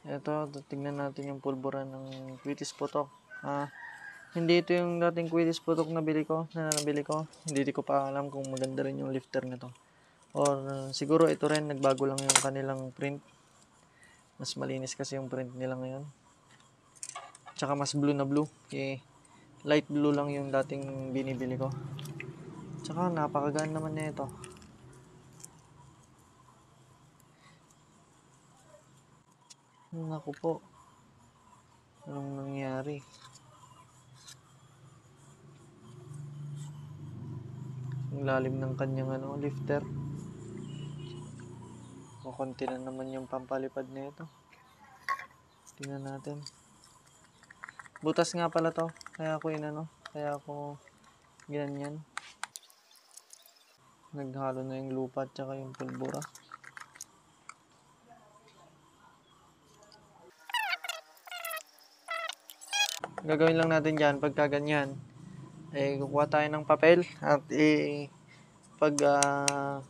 Ito, tingnan natin yung pulbura ng Quitis Putok. Ah, hindi ito yung dating Quitis Putok na bili ko, na nabili ko. Hindi ko pa alam kung maganda rin yung lifter nito. Or uh, siguro ito rin, nagbago lang yung kanilang print. Mas malinis kasi yung print nila ngayon. Tsaka mas blue na blue. Eh, light blue lang yung dating binibili ko. Tsaka napakagaan naman na Naku po. Anong nangyari? Ang lalim ng kanyang ano, lifter. Kukunti na naman yung pampalipad na ito. Tingnan natin. Butas nga pala to. Kaya ako inano. Kaya ako ganyan. Naghalo na yung lupa at saka yung pulbura. Gagawin lang natin dyan pagka ganyan. Eh kukuha tayo ng papel at eh pag ah,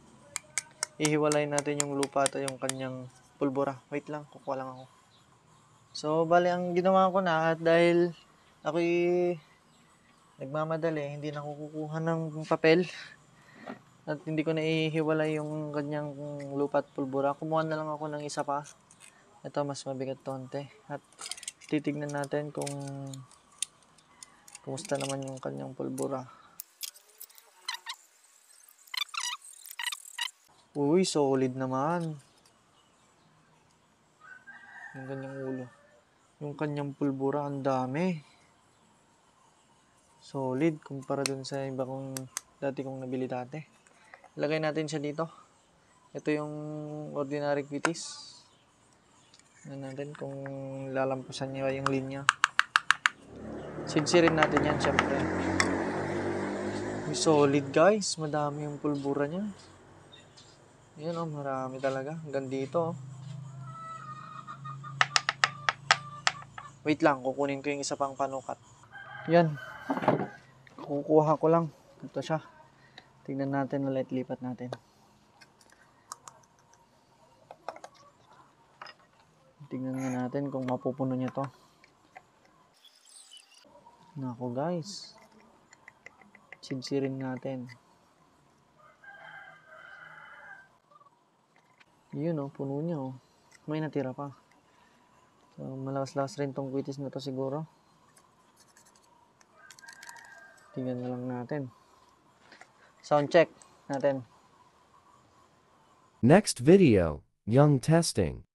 ihiwalay natin yung lupa at yung kanyang pulbura. Wait lang kukuha lang ako. So bali ang ginawa ko na at dahil ako'y nagmamadali hindi na ako kukuha ng papel at hindi ko na ihiwalay yung kanyang lupa at pulbura kumuha na lang ako ng isa pa. Ito mas mabigat tonte at titignan natin kung kumusta naman yung kanyang pulbura. Uy, solid naman. Yung kanyang ulo. Yung kanyang pulbura, ang dami. Solid, kumpara dun sa iba kong dati kong nabili dati. Ilagay natin siya dito. Ito yung ordinary quitis. Tignan natin kung lalampasan niya yung linya. Sinsirin natin yan, syempre. Solid, guys. Madami yung pulbura niya. Yan, oh, marami talaga. Hanggang dito, oh. Wait lang, kukunin ko yung isa pang panukat. Yan. Kukuha ko lang. Ito siya. Tingnan natin ulit, lipat natin. Tingnan nga natin kung mapupuno niya to. Nako guys. Sinsirin natin. Yun oh, puno niya oh. May natira pa. So, malakas-lakas rin tong quitis na to siguro. Tingnan na lang natin. Sound check natin. Next video, Young Testing.